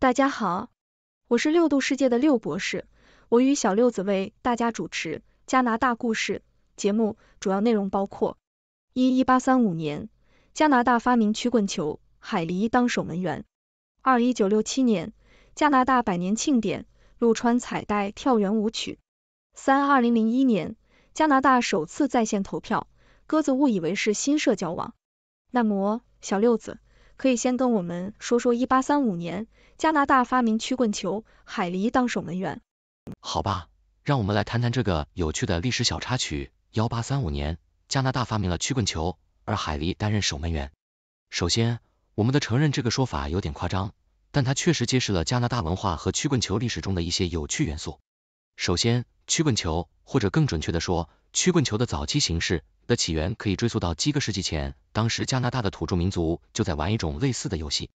大家好，我是六度世界的六博士，我与小六子为大家主持加拿大故事节目，主要内容包括：一、一八三五年，加拿大发明曲棍球，海狸当守门员；二、一九六七年，加拿大百年庆典，陆川彩带跳圆舞曲；三、二零零一年，加拿大首次在线投票，鸽子误以为是新社交网。那么，小六子。可以先跟我们说说一八三五年加拿大发明曲棍球，海狸当守门员。好吧，让我们来谈谈这个有趣的历史小插曲。幺八三五年，加拿大发明了曲棍球，而海狸担任守门员。首先，我们的承认这个说法有点夸张，但它确实揭示了加拿大文化和曲棍球历史中的一些有趣元素。首先，曲棍球，或者更准确的说，曲棍球的早期形式。的起源可以追溯到几个世纪前，当时加拿大的土著民族就在玩一种类似的游戏。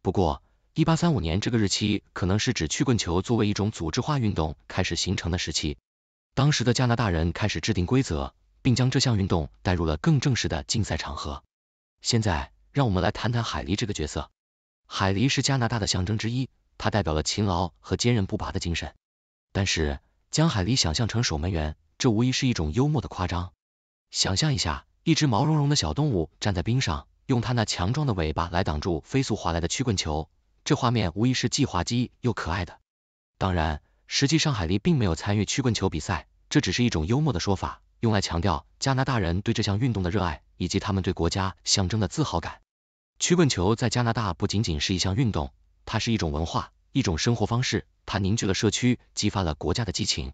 不过，一八三五年这个日期可能是指曲棍球作为一种组织化运动开始形成的时期。当时的加拿大人开始制定规则，并将这项运动带入了更正式的竞赛场合。现在，让我们来谈谈海狸这个角色。海狸是加拿大的象征之一，它代表了勤劳和坚韧不拔的精神。但是，将海狸想象成守门员，这无疑是一种幽默的夸张。想象一下，一只毛茸茸的小动物站在冰上，用它那强壮的尾巴来挡住飞速划来的曲棍球，这画面无疑是既滑稽又可爱的。当然，实际上海狸并没有参与曲棍球比赛，这只是一种幽默的说法，用来强调加拿大人对这项运动的热爱以及他们对国家象征的自豪感。曲棍球在加拿大不仅仅是一项运动，它是一种文化，一种生活方式，它凝聚了社区，激发了国家的激情。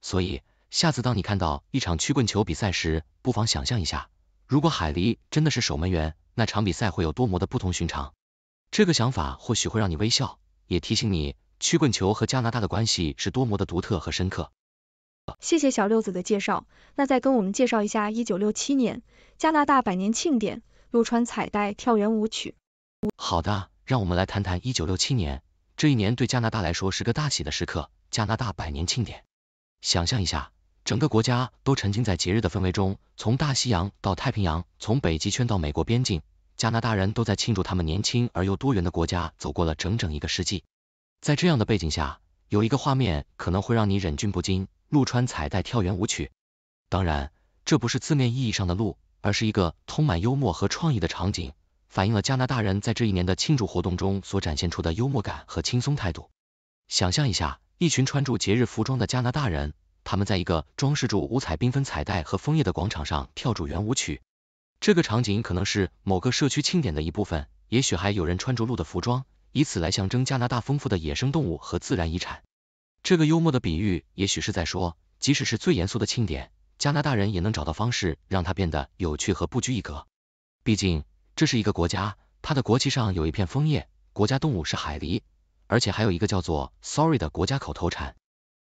所以。下次当你看到一场曲棍球比赛时，不妨想象一下，如果海狸真的是守门员，那场比赛会有多么的不同寻常。这个想法或许会让你微笑，也提醒你曲棍球和加拿大的关系是多么的独特和深刻。谢谢小六子的介绍，那再跟我们介绍一下一九六七年加拿大百年庆典陆川彩带跳圆舞曲。好的，让我们来谈谈一九六七年，这一年对加拿大来说是个大喜的时刻，加拿大百年庆典。想象一下。整个国家都沉浸在节日的氛围中，从大西洋到太平洋，从北极圈到美国边境，加拿大人都在庆祝他们年轻而又多元的国家走过了整整一个世纪。在这样的背景下，有一个画面可能会让你忍俊不禁：陆川彩带跳圆舞曲。当然，这不是字面意义上的鹿，而是一个充满幽默和创意的场景，反映了加拿大人在这一年的庆祝活动中所展现出的幽默感和轻松态度。想象一下，一群穿着节日服装的加拿大人。他们在一个装饰住五彩缤纷彩带和枫叶的广场上跳着圆舞曲，这个场景可能是某个社区庆典的一部分，也许还有人穿着鹿的服装，以此来象征加拿大丰富的野生动物和自然遗产。这个幽默的比喻，也许是在说，即使是最严肃的庆典，加拿大人也能找到方式让它变得有趣和不拘一格。毕竟，这是一个国家，它的国旗上有一片枫叶，国家动物是海狸，而且还有一个叫做 “sorry” 的国家口头禅。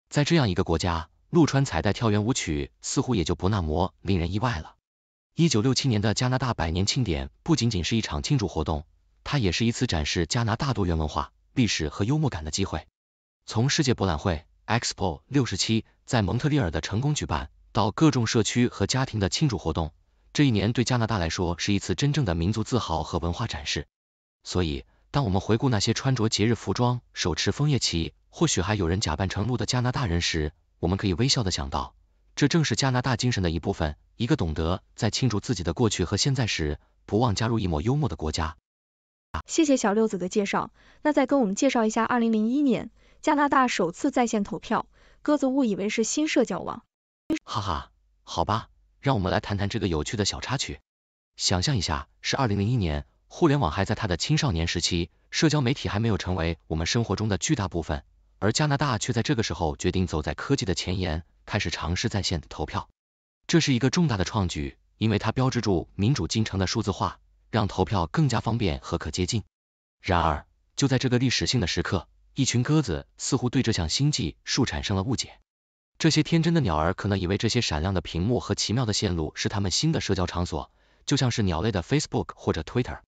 在这样一个国家。陆川彩带跳圆舞曲似乎也就不那么令人意外了。一九六七年的加拿大百年庆典不仅仅是一场庆祝活动，它也是一次展示加拿大多元文化、历史和幽默感的机会。从世界博览会 Expo 六十七在蒙特利尔的成功举办，到各种社区和家庭的庆祝活动，这一年对加拿大来说是一次真正的民族自豪和文化展示。所以，当我们回顾那些穿着节日服装、手持枫叶旗，或许还有人假扮成鹿的加拿大人时，我们可以微笑的想到，这正是加拿大精神的一部分，一个懂得在庆祝自己的过去和现在时，不忘加入一抹幽默的国家。谢谢小六子的介绍，那再跟我们介绍一下二零零一年加拿大首次在线投票，鸽子误以为是新社交网。哈哈，好吧，让我们来谈谈这个有趣的小插曲。想象一下，是二零零一年，互联网还在它的青少年时期，社交媒体还没有成为我们生活中的巨大部分。而加拿大却在这个时候决定走在科技的前沿，开始尝试在线投票。这是一个重大的创举，因为它标志住民主进程的数字化，让投票更加方便和可接近。然而，就在这个历史性的时刻，一群鸽子似乎对这项新技术产生了误解。这些天真的鸟儿可能以为这些闪亮的屏幕和奇妙的线路是他们新的社交场所，就像是鸟类的 Facebook 或者 Twitter。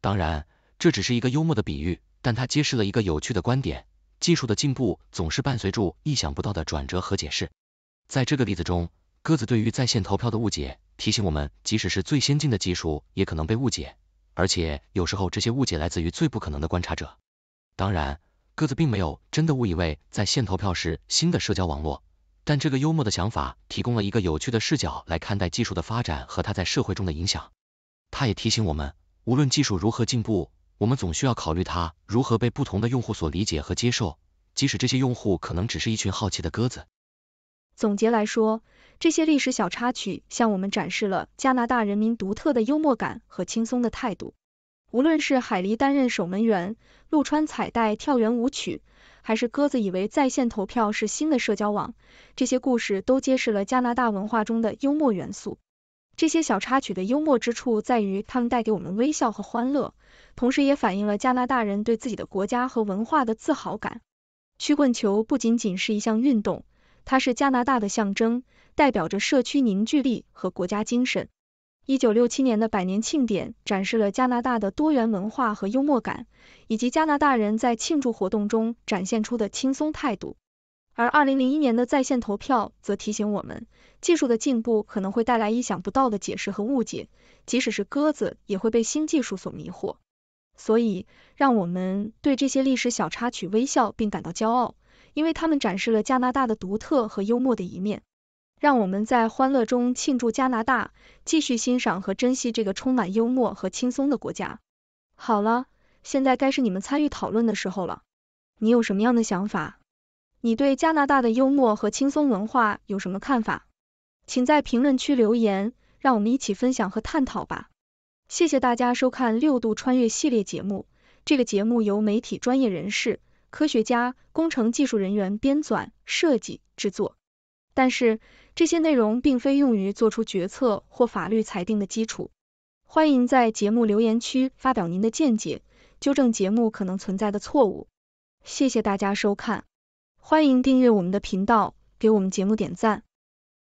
当然，这只是一个幽默的比喻，但它揭示了一个有趣的观点。技术的进步总是伴随住意想不到的转折和解释。在这个例子中，鸽子对于在线投票的误解，提醒我们，即使是最先进的技术，也可能被误解，而且有时候这些误解来自于最不可能的观察者。当然，鸽子并没有真的误以为在线投票是新的社交网络，但这个幽默的想法提供了一个有趣的视角来看待技术的发展和它在社会中的影响。它也提醒我们，无论技术如何进步，我们总需要考虑它如何被不同的用户所理解和接受，即使这些用户可能只是一群好奇的鸽子。总结来说，这些历史小插曲向我们展示了加拿大人民独特的幽默感和轻松的态度。无论是海狸担任守门员，陆川彩带跳圆舞曲，还是鸽子以为在线投票是新的社交网，这些故事都揭示了加拿大文化中的幽默元素。这些小插曲的幽默之处在于，它们带给我们微笑和欢乐，同时也反映了加拿大人对自己的国家和文化的自豪感。曲棍球不仅仅是一项运动，它是加拿大的象征，代表着社区凝聚力和国家精神。一九六七年的百年庆典展示了加拿大的多元文化和幽默感，以及加拿大人在庆祝活动中展现出的轻松态度。而二零零一年的在线投票则提醒我们，技术的进步可能会带来意想不到的解释和误解，即使是鸽子也会被新技术所迷惑。所以，让我们对这些历史小插曲微笑并感到骄傲，因为他们展示了加拿大的独特和幽默的一面。让我们在欢乐中庆祝加拿大，继续欣赏和珍惜这个充满幽默和轻松的国家。好了，现在该是你们参与讨论的时候了。你有什么样的想法？你对加拿大的幽默和轻松文化有什么看法？请在评论区留言，让我们一起分享和探讨吧。谢谢大家收看六度穿越系列节目。这个节目由媒体专业人士、科学家、工程技术人员编纂、设计、制作。但是，这些内容并非用于做出决策或法律裁定的基础。欢迎在节目留言区发表您的见解，纠正节目可能存在的错误。谢谢大家收看，欢迎订阅我们的频道，给我们节目点赞。